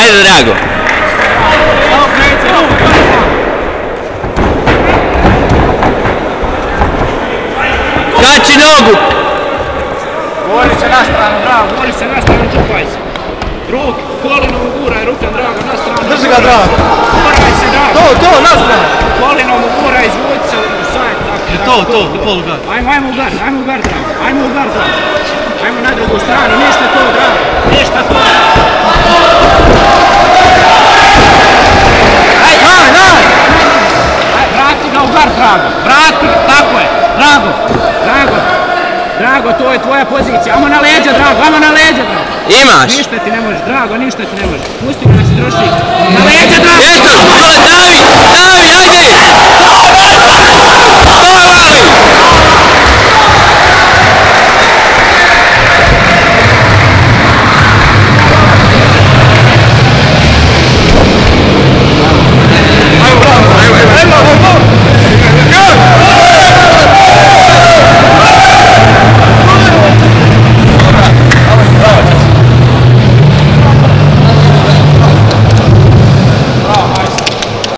Vai, Drago. Кати ногу. Волице на страну, Драго, волице на страну, чупай се. Друг, kolenom guraj, ruka Drago, na stranu. Drži se Drago. To, to, na stranu. Kolenom guraj, izvuci se, sajt. To, to, to, lugar. Ajmo, ajmo ugar, ajmo ugar Drago, ajmo ugar Drago. Ajmo na drugu stranu, ništa to Drago, ništa to Drago, Drago. Drago, to je tvoja pozicija. Amo na leđa, Drago, amo na leđa, Drago. Imaš! Ništa ti ne može, Drago, ništa ti ne može. Pusti ga da se troši. Na leđa, Drago!